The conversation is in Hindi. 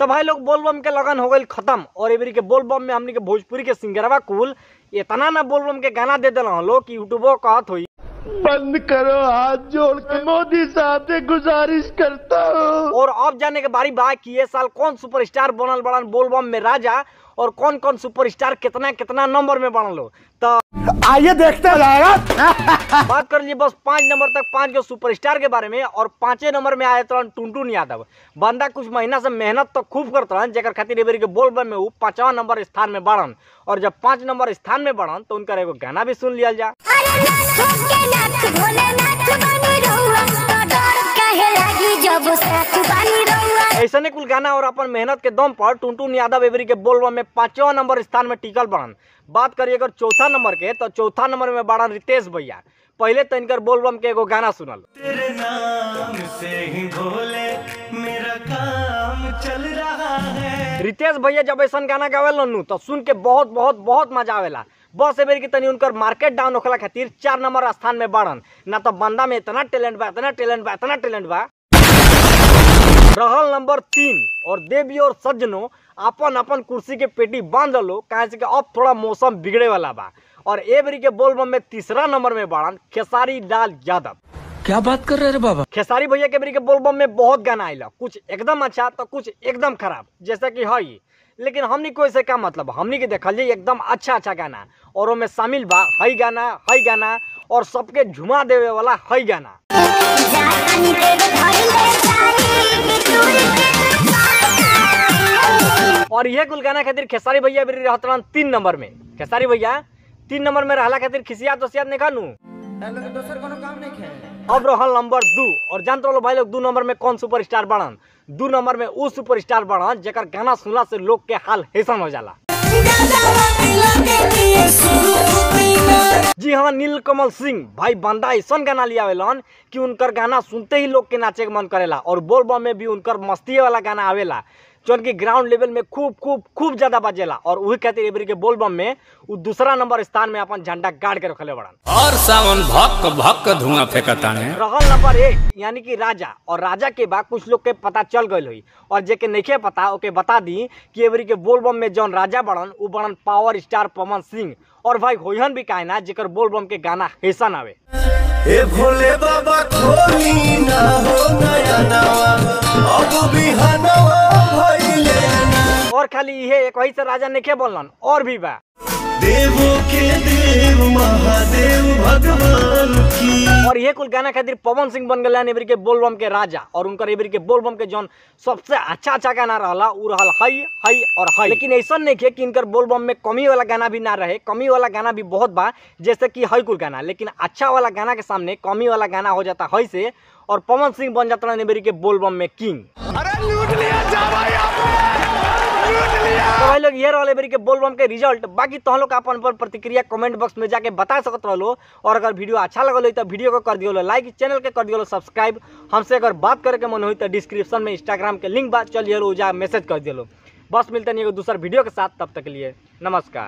तो भाई लोग बोलबम के लगन हो गई खत्म। और एवरी के बोलबम में हमनी के भोजपुरी के सिंगरवा कुल इतना ना बोलबम के गाना दे दिल लोग कि यूट्यूबो कहत हुई। बंद करो हाथ जोड़ के मोदी साहब से गुजारिश करता हूँ। और अब जाने के बारी बा कि ये साल कौन सुपरस्टार बनल बड़न बोलबम में राजा और कौन कौन सुपरस्टार कितना कितना नंबर में बनल हो। तो आइए देखते हैं बात कर लीजिए बस पाँच नंबर तक पाँच गो सुपरस्टार के बारे में और पांचे नंबर में आए तरन टुनटुन यादव बंदा कुछ महीना से मेहनत तो खूब करत रहन जेकर खातिर एबरी के बोलबम में वो पांचवा नंबर स्थान में बढ़न। और जब पाँच नंबर स्थान में बढ़न तो उनका एगो गाना भी सुन लिया जा। जब साथ ऐसा नहीं कुल गाना और अपन मेहनत के दम पर टुनटुन यादव एवरी के बोलबम में पांचवा नंबर स्थान में टिकल बढ़न बात करिए अगर चौथा नंबर के तो चौथा नंबर में बढ़न रितेश भैया। पहले तो इनकर बोलबम के एगो गाना सुनल। तेरे नाम से ही भोले मेरा काम चल रहा है। रितेश भैया जब ऐसा गाना गावेला नु तो सुन के बहुत बहुत बहुत मज़ा आवेला। बस एबेर की तनी उनकर मार्केट डाउन होखला खातिर चार नंबर स्थान में बढ़न ना तो बंदा में इतना टैलेंट बा इतना टैलेंट बा इतना टैलेंट बा। रहल नंबर तीन और देवी और सज्जनों अपन अपन कुर्सी के पेटी बाँध लो कहे से कि अब थोड़ा मौसम बिगड़े वाला बा। और एबरी के बोलबम में तीसरा नंबर में बढ़न खेसारी लाल यादव। क्या बात कर रहे रे बाबा? खेसारी भैया के के बोलबम में बहुत गाना आइला। कुछ एकदम अच्छा तो कुछ एकदम खराब जैसा कि है लेकिन हमनी को ऐसे का मतलब? हमनी के देखल एकदम अच्छा अच्छा गाना। और ओमे शामिल बा हई गाना हई गाना और सबके झुमा देवे वाला हई गाना। और ये कुल गाना खातिर खेसारी भैया भी रहत रहन तीन नंबर में। खेसारी भैया, तीन नंबर में रहला खातिर खिसियात वसियात नहीं खानू अब रहल नंबर दू, और जानते हो भाई लोग, दू नंबर में कौन सुपरस्टार बढ़न दू नंबर में वो सुपरस्टार बढ़न जेकर गाना सुनला से लोग के हाल हैसन हो जाला। जी हाँ नीलकमल सिंह भाई बंदा ऐसा गाना लिया वेलन कि उनकर गाना सुनते ही लोग के नाचे के मन करेला, और बोलबम में भी उनकर मस्ती वाला गाना आवेला। जौन की ग्राउंड लेवल में खूब खूब खूब ज़्यादा बजेला। और वही खातिर एबरी के बोलबम में वो दूसरा नंबर स्थान में अपन झंडा गाड़ के रखले बड़न। और सावन भक भक धुआँ फेंकता है। रहल नंबर एक यानी कि राजा। और राजा के बाद कुछ लोग के पता चल गई हुई। और जेके नहीं पता ओके बता दी कि एवरी के बोलबम में जौन राजा बड़न उ बड़न पावर स्टार पवन सिंह। और भाई होहन भी काहे ना जेकर बोलबम के गाना हैसन आवे। ए भोले बाबा खोली ना हो नया नवा। अब ना और खाली इहे एक वही से राजा नेखे बोलन? और भी बा देवों के देव महादेव भगवान की। और ये कुल गाना खातिर पवन सिंह बन गए एवरी के बोलबम के राजा। और उनकर एवरी के बोलबम के जौन सबसे अच्छा अच्छा गाना रहला उ रहल हई हई और हई। लेकिन ऐसा नहीं है कि इनकर बोलबम में कमी वाला गाना भी ना रहे। कमी वाला गाना भी बहुत बा जैसे कि हई कुल गाना। लेकिन अच्छा वाला गाना के सामने कमी वाला गाना हो जाता हई से और पवन सिंह बन जाता एवरी के बोलबम में किंग। तो भाई लोग ये रहल एबरी के बोलबम के रिज़ल्ट बाकी तुम तो लोग अपन पर प्रतिक्रिया कमेंट बॉक्स में जाके बता सकते रहो और अगर वीडियो अच्छा लगल तो वीडियो को कर दियो लाइक चैनल के कर दियो सब्सक्राइब हमसे अगर बात करे के मन हो तो डिस्क्रिप्शन में इंस्टाग्राम के लिंक बात चलिए जा मैसेज कर दिलो बस मिलते नहीं दूसर वीडियो के साथ, तब तक लिए, नमस्कार।